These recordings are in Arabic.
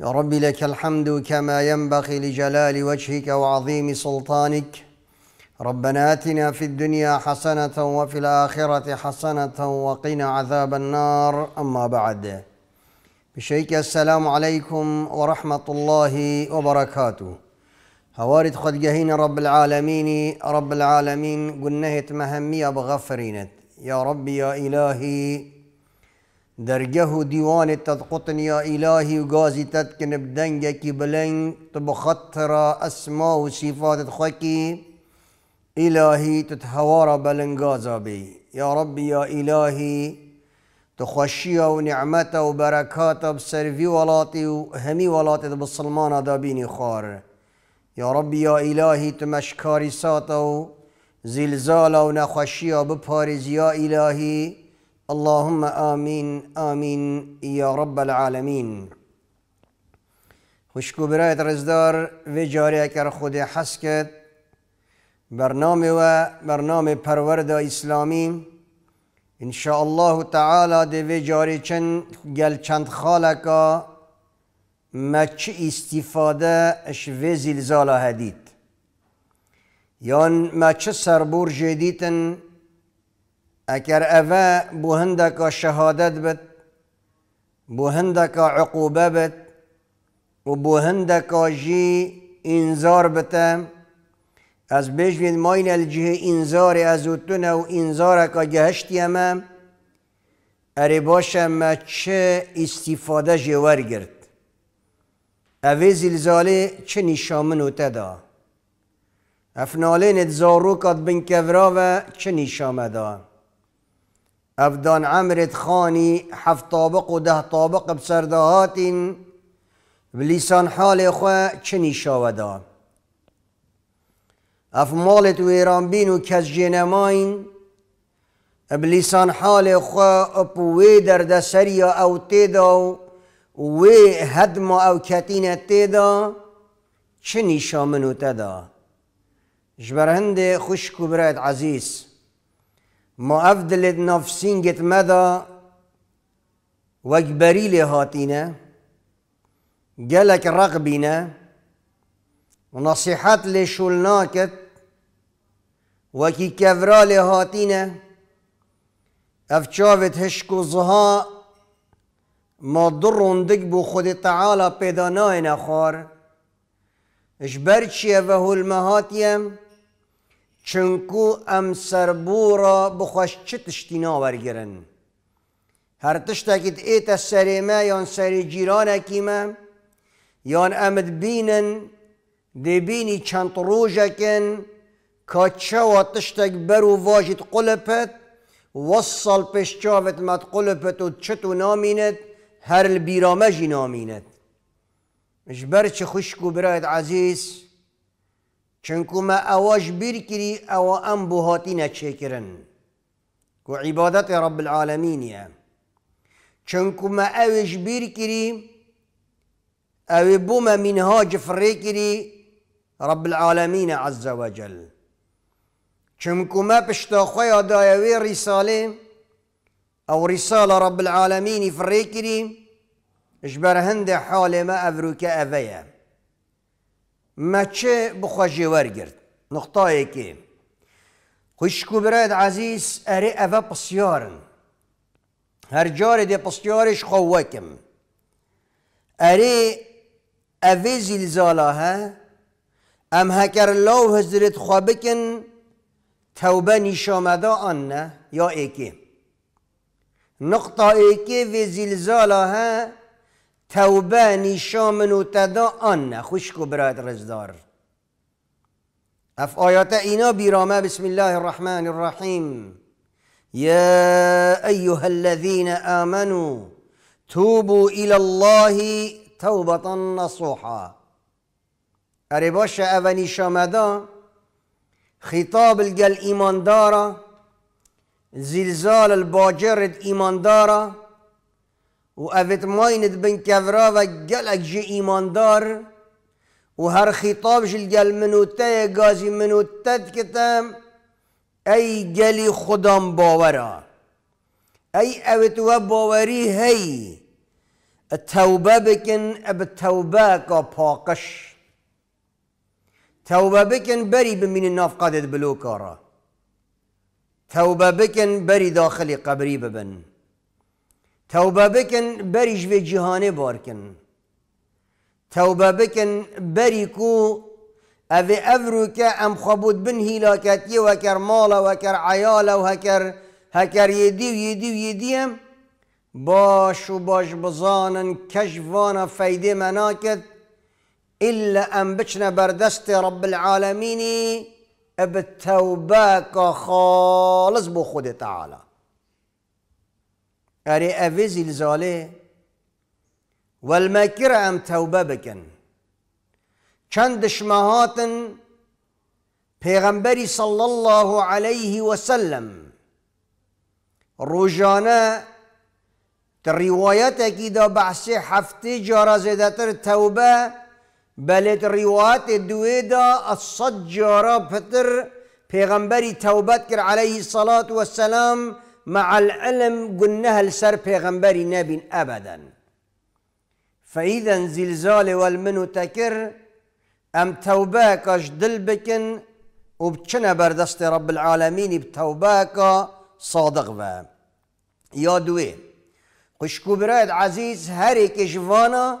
يا رب لك الحمد كما ينبغي لجلال وجهك وعظيم سلطانك. ربنا آتنا في الدنيا حسنة وفي الآخرة حسنة وقنا عذاب النار. أما بعد بشيك السلام عليكم ورحمة الله وبركاته. هوارد خد جهين رب العالمين رب العالمين قلنهت مهمية بغفرينت. يا رب يا إلهي درجه ديوان تدقطن يا إلهي وقازي تتكن بدنجك بلن تبخطر أسماء وصفات خوكي إلهي تتهوار بلنغازا بي يا رب يا إلهي تخشيه ونعمته وبركاته بسرفي ولاتي وهمي ولاتي بالسلمان دابيني خار يا رب يا إلهي تمشكاري ساتو زلزالا ونخشيا ببارز يا إلهي اللهم آمين آمين يا رب العالمين. خوشکو برایت رزدار و جاری اکر خود حسکت برنامه و برنامه پرورد اسلامی. ان شاء الله تعالی ده و جاری چند گل چند خالکا. ما چه استفاده اش و زلزال هدید یان ما چه سربور جدیدن اگر اوه بو هندک شهادت بد بو هندک عقوبه بد و بو هندک جی انذار بتم. از بجوین ماین الجه انذار از اوتونه و انذار که گهشتی امام اری باشه ما چه استفاده جوار گرد. اوه زلزاله چه نشامن تدا. افنالین زاروکات بن کورا و چه نشامدا افدان عمرت خانی هفت طابق و ده طابق بسردهات بلیسان حال خو چه نشاودا اف مالت و ایران بین و کس جنماین بلیسان حال خو اپوی در دسریا او تیدا و هدم او کتین تیدا. چه نشامنو تدا؟ جبرهند خوش كبرات عزيز ما أفضل نفسين جت مدى وجبري هاتينا جالك رغبنا ونصيحات لشولناكت وكي كفرا لهاتينا افشافت هشكو زها ما ضرون دق خود تعالى بيداناين خار اجبرتشي وهو المهاتيم چونکو ام سربورا بخوش چه تشتینا ورگرن؟ هر تشتاکت ایت سری ما یان سری جیران کیما یان امد بینن دی بینی چند روژکن که چوا تشتاک برو واجد قلبت وصل پیش چاوت مد قلبت و چتو نامیند هر البیرامه جی نامیند اجبر چه خوشکو براید عزیز چونکو ما اواش بیر کری أو ام بوهاتی نچکرن کو عبادت رب العالمین یا چونکو ما اوش بیر کری أو بوما منهاج فری کری رب العالمین عز وجل. چونکو ما پشتا خویا دایوی رساله أو رساله رب العالمین فری کری اجبر هند حال ما افروك اویا ما چه بخواجه ورگرد نقطه که خوشکو براد عزیز اره اوه پسیارن. هر جار ده پسیارش خوکم اره اوه زلزاله ها ام هکر الله حضرت خوابکن توبه نشامده آن یا ایکی نقطه ایکی و زلزاله ها توبه نشامن و تدا آن خوشکو برات رزدار. اف آیات اینا بیرامه. بسم الله الرحمن الرحیم. يا أيها الذين آمنوا توبوا إلى الله توبة نصوحا. أرباش أفني شامدا خطاب الجل إيمان دارا زلزال الباجرد إيمان دارا و اوت مايند بن كفرا و گلک جي ایماندار و هر خطاب جل گل منوته گازی منوتت کتم ای گلی خودم باورا. ای اوت و باوری هی التوبة بكن بالتوبة كباقش توبة بكن بري من الناف قادت بلوكارا توبة بكن بري داخلي قبري ببن. توبة بكن بري جوي جهاني باركن توبة بكن بري كو أفي أفروك أم خبود بن هلاكتي وكر مالا وكر عيالا وهكر هكر يدي ويدي ويدي باش وباش بزانن كشفانا فايدة مناكت إلا أن بچنا بردست رب العالمين بالتوبة خالص بو خود تعالى أري أفيزي الزالي والمكر أم توبة بكن. چند شمهات پیغمبری صلى الله عليه وسلم. الروايات كده بحثي حفتي جارة زيادة توبة بلت روایت دویدا الصجارة فتر پیغمبری توبت کر عليه الصلاة والسلام مع العلم قلناها لسر پیغمبری نبي أبدا. فإذا زلزال والمنو تكر أم توباك دل بكن وبتشنا بردست رب العالمين بتوباك صادق با يا دوي قشكو براد عزيز هريك جوانا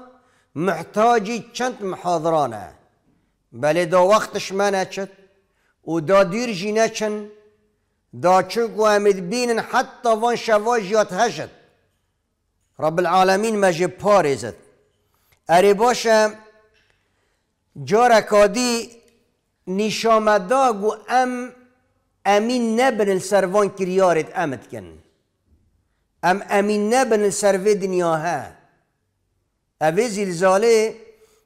محتاجی چند محاضرانه بله دا وقتش منه چد و دا دیر جی نچن. دا و امید بینن حتی وان شواج یاد هشد رب العالمین مجه پارزد اری باشه جارکادی نشامدا گو ام امین نبن السروان کریارت امد کن. ام امین نبن السروی دنیا ها. اوی زلزاله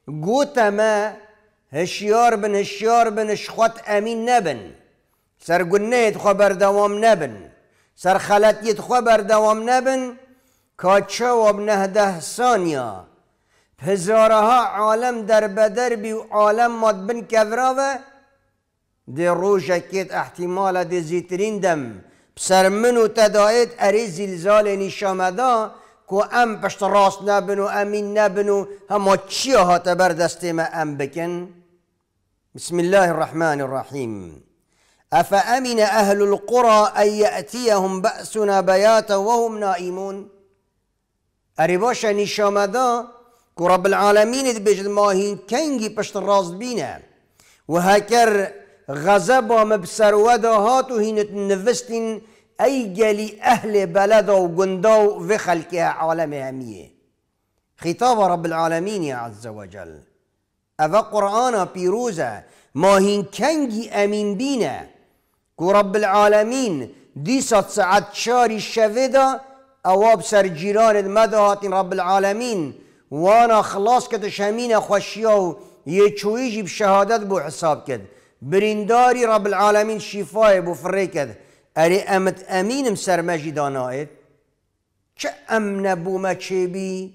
گوتا ما هشیار بن هشیار بن شخوت امین نبن. سر گنهت خو دوام نبن سر خلطیت خو دوام نبن کاچه و ده ثانیا هزارها عالم در بدر بی عالم ماد بن کفراوه دی روژه کت احتمال دی زیترین دم بسر منو تدایت اری زلزال نشامده کو ام پشت راست نبنو امین نبنو هما چیا هات بر دست ما ام بکن بسم الله الرحمن الرحيم أفأمن أهل القرى أن يأتيهم بأسنا بياتا وهم نائمون؟ أريباشا نشامدا كو رب العالمين بجد ماهين كنجي پشت راست بينا. وهكر غزبا مبسر ودا هاتو هينت نفستين ای گلی أهل بلد و گندا و خلق عالم همیه خطاب رب العالمین عز وجل. اوه قرآن پیروزه ماهین کنگی امین بینه که رب العالمین دیست ساعت شاری شویده اواب سر جیران مدهات رب العالمین وأنا خلاص کت شمین خوشیا و یه چویجی بو حساب کد برنداری رب العالمین شفای بو فری کد اری امت امینم سرمجی دانایت چه ام نبومه چه بی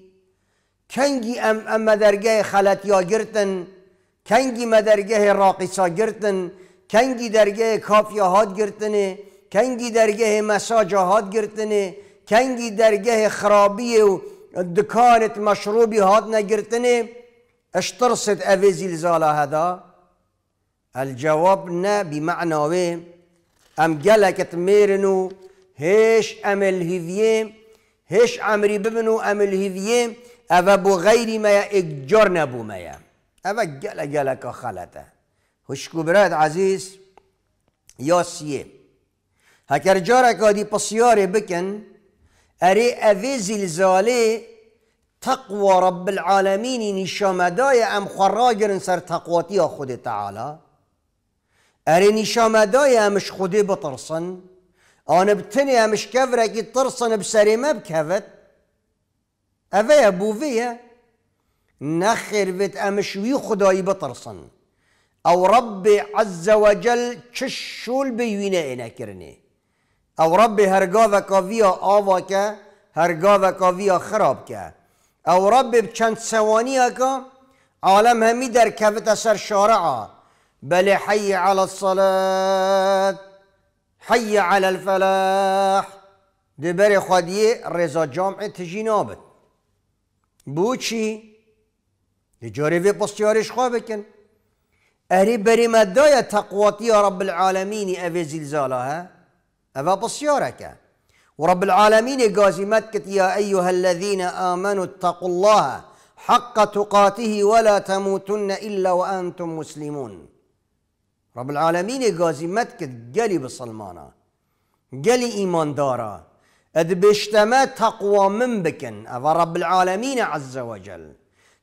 کنگی ام ام درگاه خلط یا گرتن کنگی مدرگه راقصا گرتن کنگی درگه کافی هاد گرتنه کنگی درگه مساج هاد گرتنه کنگی درگه خرابی و دکانت مشروبی هات نگرتنه اشترست اوزی لزالا هدا الجواب نه بمعنى وی ام گلکت میرنو هیچ ام الهیویه هش عمری ببنو ام الهیویه او بو غیری ما اگجار نبو ما او گلک گلک خلطه هشکو براد عزیز یا سیه هکر جارک آدی پسیاره بکن اری اوی زلزاله تقوى رب العالمين نشامدای ام خراجرن سر تقواتی خود تعالی اری نشامدای همش خودی بترسن آن بتنی همش کفره کی ترسن بسری ما بکفت اوه بوفیه نخر بت امش وی خدایی بترسن أو رب عز وجل چشول بیوینه اینا کرنه أو رب هرگاه کاویا آوا که هرگاه کاویا خراب که أو رب بچند ثوانی که عالم همی در کفت سر شارعه بل حي على الصلاة حي على الفلاح. دبر خديه رضا جامع تجي نابت بوچی جاری وی پسیارش خواه بکن. اری بری مدای تقواتی رب العالمین اوی زلزاله ها اوه ورب العالمين قازمت كت يا أيها الذين آمنوا اتقوا الله حق تقاته ولا تموتن إلا وأنتم مسلمون. رب العالمين قازمت كت قلي بصلمانا. قلي إيمان دارا. اد بشتما تقوى من بكن أفا رب العالمين عز وجل.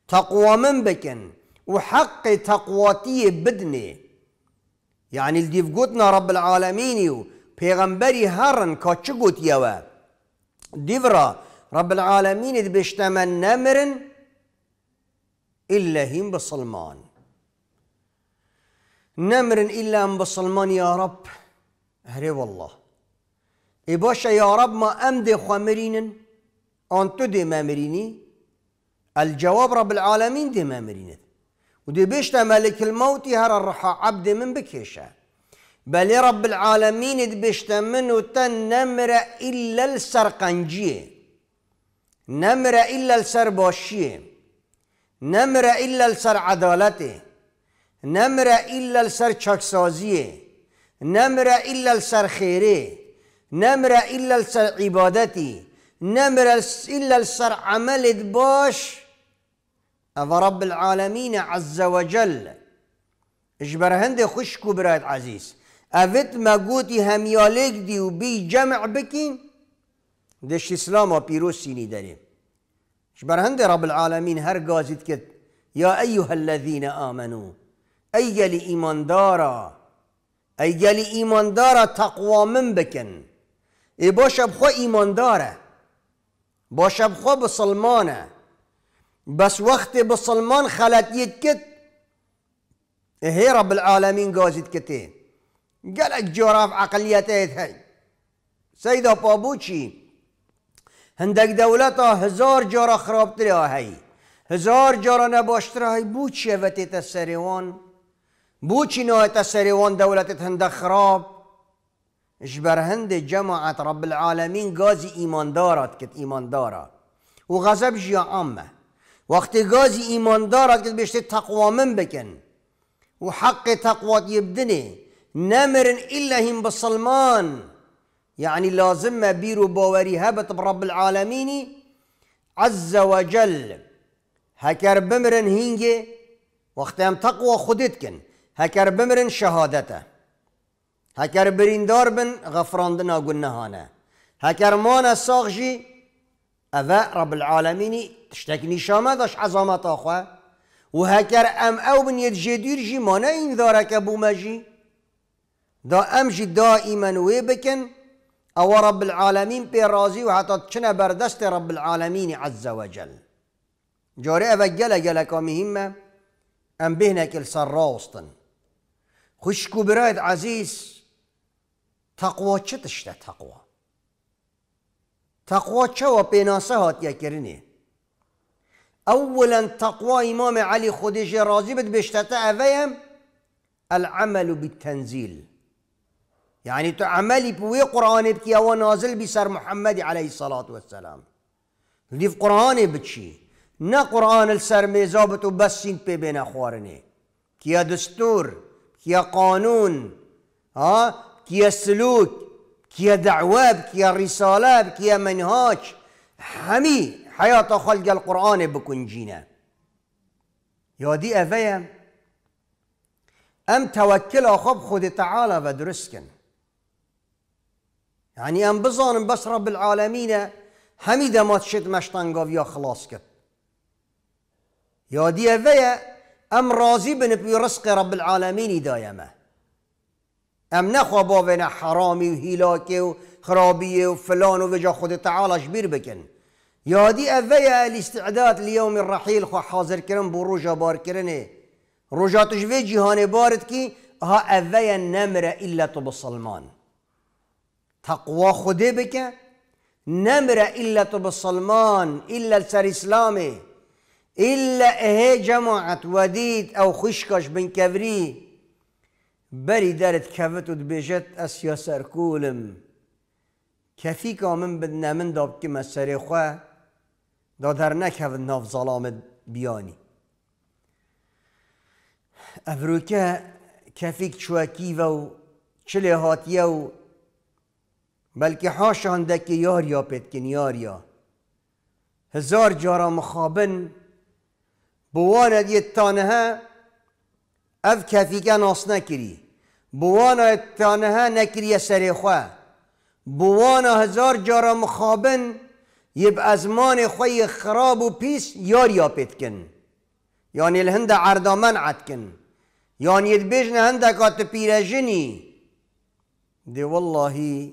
تقوى من بكن وحق تقواتي بدني. يعني اللي قوتنا رب العالمين هرن که چه گوت یوه؟ دیورا رب العالمین بشتمن نمرن إلا هم بصلمان نمرن إلا هم بصلمان يا رب. هري والله. إباشا يا رب ما أمدي خمرين أنتو دي مامريني الجواب رب العالمين دي مامريني ودي بيشتا ملك الموت هر الرحى عبد من بكيشه بل رب العالمين بيشتمن وتن نمرة إلا السرقنجية نمرة إلا السرباشية نمرة إلا السر عدالته نمرة إلا السر چاكسازية نمرة إلا السر خيري نمرة إلا السر عبادتي نمرة إلا السر عمل باش أفا رب العالمين عز وجل؟ اجبر هندي خشكو براد عزيز. اوت مگوتی همیالک دی و بی جمع بکین دشت إسلام و پیروز سینی داریم بر هند رب العالمین هر گازید کد یا ایها الذین آمنو ای گلی ایمان دارا؟ ای گلی ایمان دارا تقوا من بکن ای باشه بخوا ایمان داره باشه بخوا بسلمانه. بس وقت بسلمان خلطیت کد هي رب العالمين قازد كتين قالك جراف عقليتيت هاي سيدة بابوچي هندك دولتا هزار جارا خرابترها هاي هزار جارا نباشترها هاي بوچي وتيت السريوان بوچي نويت السريوان دولتت هندك خراب؟ اجبر هند جماعة رب العالمين غازي ايمان دارت كت ايمان دارا وغضب جيا عامة. وقت غازي ايمان دارت كت بيشتي تقوى من بكن وحق تقوى يبدني نمر إلا هم بصلمان يعني لازم بيرو باوري هبت برب العالمين عز وجل هكر بمرن هينجي وقتهم تقوى خدتكن هكر بمرن شهادته. هكر بريندار بن غفراندنا قلنا هكر مانا ساغجي أذا رب العالمين تشتكي نشامه داش عظمة ام او أم أو من يتجدير جي مانا إن دارك أبو ماجي دا أمجي دائما ويبكن او رب العالمين و حتی تشنا بردست رب العالمین عز و جاري أفجل ام مهمة کل سر راستن خشكو برايد عزيز تقوى چه تشته تقوى تقوى چه و پیناسه هات یکرنه اولا تقوى إمام علي خديج رازي بد بشتتا افيهم العمل بالتنزيل. يعني تعملي بوي قرآن بكي هو نازل بسر محمد عليه الصلاة والسلام. في قرآن بتشي نا قرآن السر ميزابت وبس سنت بي بين أخوارني كيا دستور كيا قانون ها كيا سلوك كيا دعوة كيا رسالة كيا منهاج. همي حياة خلق القرآن بكون جينا. يا دي أفيا؟ أم توكل أخب خود تعالى ودرسكن يعني أم بظانم بس رب العالمين حميدة ما تشد مشتنقاف يا خلاص يا دي فيا أم راضي بن رزق رب العالمين دايما أم نخوا بابنا حرامي وهلاكي وخرابية وفلان وفجا خود تعالى شبير بكن يا دي أفيا الاستعداد ليوم الرحيل خو حاضر كرن بروجا بار كرنه رجا تجوي جهان بارد كي ها أفيا نمر إلا تبصلمان تقوى خده بك نمر إلا بالصلمان إلا السر إسلامي إلا إهي جماعة وديد أو خشكش بن كفري بري دارت كفت بجت أسيا سركولم كفيكا من بدنا من داب كما سريخوا دا در نکهد ناف ظلام بیانی. افروکه کفیک چوکی و چله هاتیه و بلکه حاشا هندک یاریا پتکن یاریا هزار جارا مخابن بوانا دیت تانها اف کفیکه ناس نکری. بوانا تانها نکری سر خواه هزار جارا مخابن يبقى ازمان خوي خراب وبيس يار يابتكن یعنی الهند عردمان عدکن یعنی يعني يدبيجن هندکات تبيرجني دي والله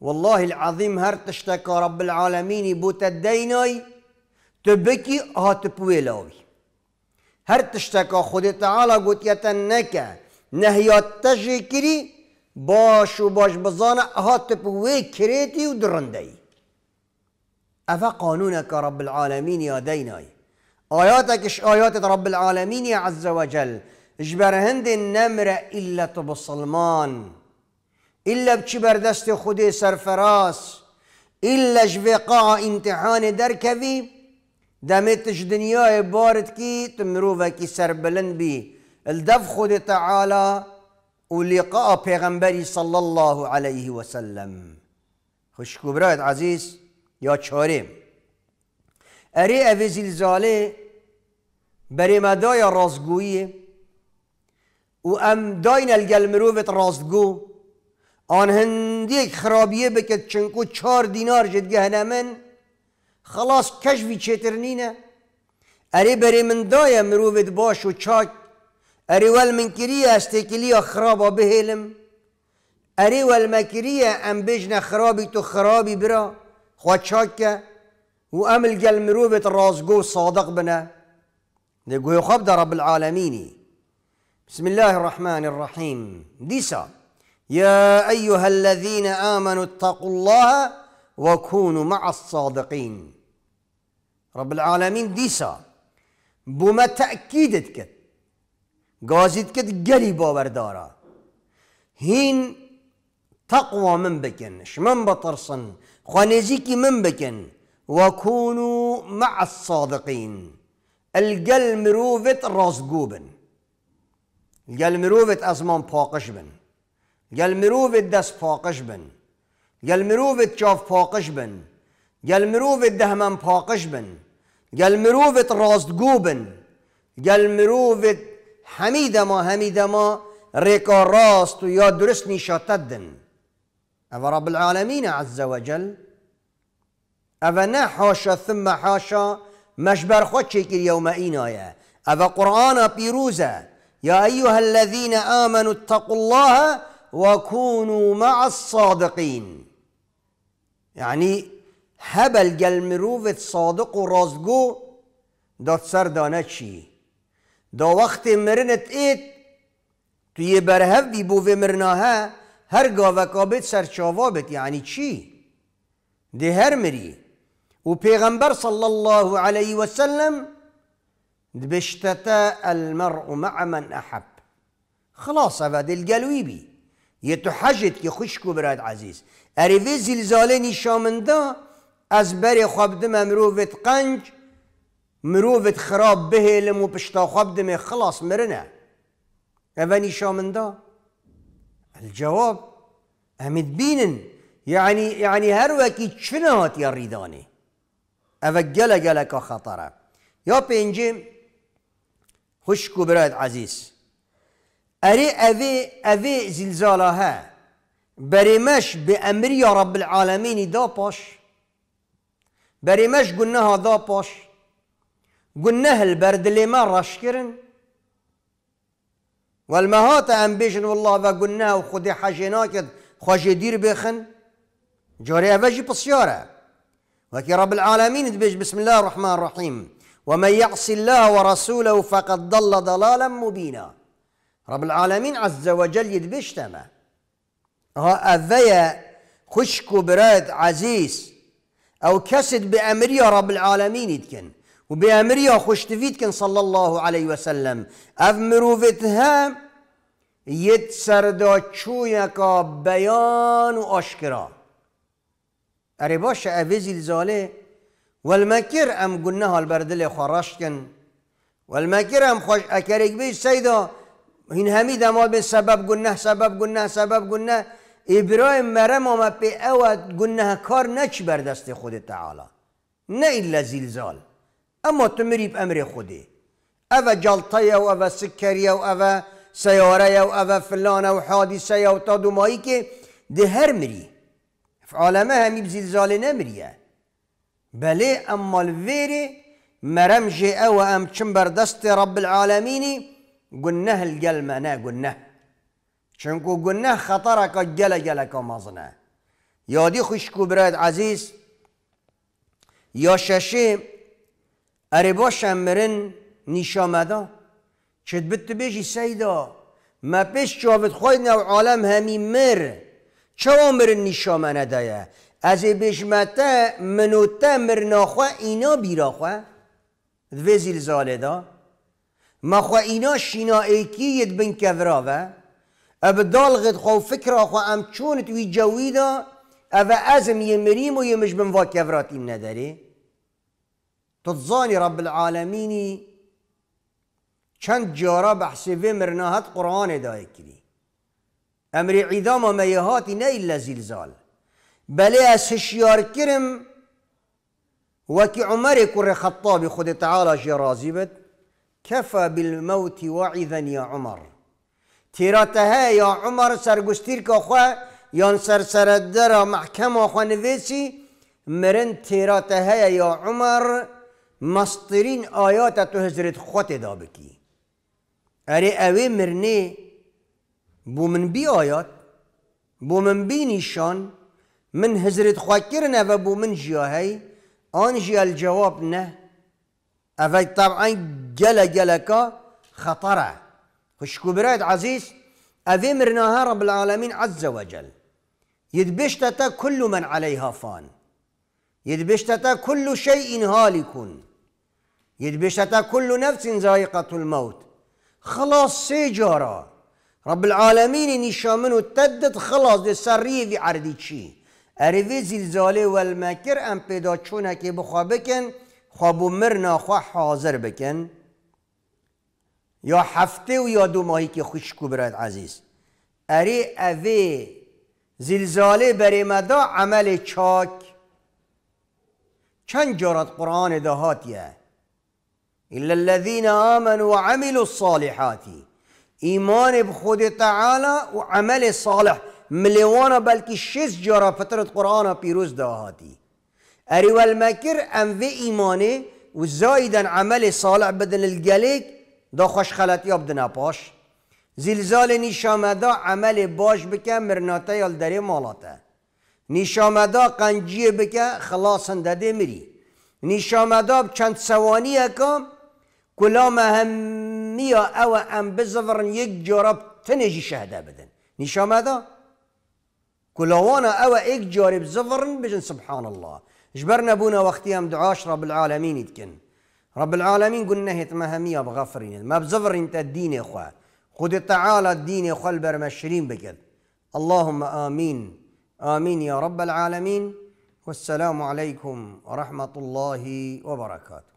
والله العظيم هر تشتكى رب العالمين بوت الديناي تبكي هاتبويلاوي هر تشتكى خود تعالى قلت يتنكى نهيات تجي باش وباش بزانا هاتبوي كريتي ودرندي أفا قانونك رب العالمين يا ديناي؟ آياتك إش آيات رب العالمين يا عز وجل. اجبر هند النمر إلا تبصلمان. إلا بچی دست خود سرفراز إلا جوی قاع امتحان درکوی دمتش دنیای بارد کی تمروفه کی سربلند بی الدف خود تعالى ولقاء پیغمبری صلى الله عليه وسلم. خوش عزیز یا چارم اری اوی زلزاله بری مدای رازگویی؟ و ام داین الگل رازگو. آن هندیک خرابیه بکد چنکو چار دینار جد گهنمن خلاص کشوی چترنینه اری بری من دای مروفت باش و چاک. اری ول من کریه استکلیه خرابا بهلم اری ول مکریه ام بجن خرابی تو خرابی برا. خواه چاک که و امل گل مروفت رازگو صادق بنا نقول خب در رب العالمینی. بسم الله الرحمن الرحيم ديسا يا ايها الذين آمنوا اتقوا الله وكونوا مع الصادقين رب العالمين ديسا بما تأكيدت كت قازد كت هين تقوى من بكن من بطرسن خانزيكي من بكن وكونوا مع الصادقين. القل مروفت رازقوبن القل مروفت أزمان باقش بن. گل مروفت دست پاکش بن. گل مروفت چاف پاکش بن. گل مروفت دهمن پاکش بن. گل مروفت راستگو بن گل مروفت حمید ما حمید ما ریکا راست و یا درست أو رب العالمین عز وجل؟ أو نه حاشا ثم حاشا مشبر خود یوم این آیه أو قرآن پیروزه یا ایها الذین آمنوا اتقوا الله وكونوا مع الصادقين. يعني هبل قال مروفت صادق ورازقو دا سر دانه چی؟ دا وقت مرنت اید توی برهف بی بوه مرناها هر گاوکا بیت سرچاوا بیت یعنی چی؟ ده هر مری. و پیغمبر صلی الله علیه وسلم بشتتا المرء مع من احب. خلاص هذا القلوي بي یه حجت که خوشکو براد عزیز. اریوی زلزاله نیشامنده از خواب دم مروفت قنج مروفت خراب بهلم و پشتا دم خلاص مرنه. اوه نیشامنده؟ الجواب امید بینن يعني يعني هر وكي چنات يا ريداني. اف جلا جلا خطرة. يا بينجي خشكو براد عزيز. اری اوی اوی زلزاله ها بریمش به رب العالمین دا پاش بریمش گناه دا پاش گناه البرد ما رش کرن والمهات ام والله و گناه و خود حجنا کد خوش دیر بخن جاري أفاجي بصيارة وكي رب العالمين تبيج بسم الله الرحمن الرحيم ومن يعص الله ورسوله فقد ضل ضلالا مبينا رب العالمين عز وجل يدبشتما ها أذيا خشك براد عزيز أو كسد بأمريا رب العالمين يدكن وبأمريا خشتفيدكن صلى الله عليه وسلم أفمروفتها يتسردا چويكا بيان وأشكرا باشا أفزي الزالي والمكر ام قلناها البردل خراشكن والمكر ام خوش اكريك بي سيدا هين هميد ما بين سبب قلنا سبب قلنا سبب قلنا إبراهيم مرم ما بي اوت قلنا كار نچ بردست خود تعالى نه الا زلزال اما تمري بامر خودي اوا جلطية و اوا سكرية و اوا سيارة و اوا فلانة و حادثة و تا ماهي كي ده هر مري في عالمه همي بزلزال نمريه بله اما الفيري مرم جي أو ام چم بردست رب العالمين قلناه القلمة نا قلناه چونكو قلناه خطرك جل جلك مازنا يا دي خشكو براد عزيز يا شاشي ارباش امرن نشامدا چت بت بيجي سيدا ما بيش شافت خوينا عالم همي مر چه امرن نشامنه دايه از بشمته منوته مرناخوا اینا بیراخوا دوی زیل زاله دا مخوا اینا شینا ایکی ید بن کذراوه اب دالغت خو فکر خو ام چون توی جوی دا او ازم یمریم و یمش بن وا کذراتیم نداری تتظاني رب العالمين چند جارا بحث في مرناهات قرآن دايك كري أمر ما يهاتي نه الا زلزال. بلي اسشيار كرم وكي عمر كر خطاب خد تعالى شي رازبت كفى بالموت وعظا يا عمر. تيراتها يا عمر سرگستير كخوا يان سر سر محكمة خوا نفيسي مرن تيراتها يا عمر مسترین آیات تو حضرت خود دا بکی. اره اوه مرنه بو من بی آیات بو من بی نیشان من حضرت خود کرنه و بو من جیاهی آن جیا جواب نه. اوه طبعا گل گل که خطره. خوشکو برایت عزیز اوه مرناها رب العالمین عز وجل يدبشتتا كل من علیها فان. يدبشتتا كل شيء کن. يدبشتتا كل نفس ذائقة الموت. خلاص سيجارة رب العالمين نشامنو تدت خلاص دي سرية في عردي شي اریوی زلزاله و المکر أم پیدا چونه بخوا بکن خوابو مرنا خوا حاضر بکن یا هفته و یا دو ماهی که خوشکو برد عزیز. اری اوی زلزاله بری مدا عمل چاک. چند جارت قرآن دهاتیه؟ إلا الذين آمنوا وعملوا الصالحات. إيمان بخود تعالى وعمل صالح. مليوانا بلكي شش جارا فترة قرآن بيروز داهاتي أري والمكر أم في إيماني وزايدا عمل صالح بدن الجليك دا خوش خلط يبدنا باش زلزال نشامدا عمل باش بكا مرناتا داري مالاتا نشامدا قنجيه بكا خلاصا داده مري نشامدا بچند ثواني كام كلا مهمية أو أم بزفرن يك جارب تنجي شهده بدن نشامدا كلوانا أو إيك جارب زفرن بجن سبحان الله. جبرنا بونا وقتيام دعاش رب العالمين يتكن. رب العالمين قلنا هيت مهمية بغفرين. ما بزفر انت الدين يا أخوة. خذ تعالى الدين يا أخوة البرمشرين بكذ اللهم آمين. آمين يا رب العالمين. والسلام عليكم ورحمة الله وبركاته.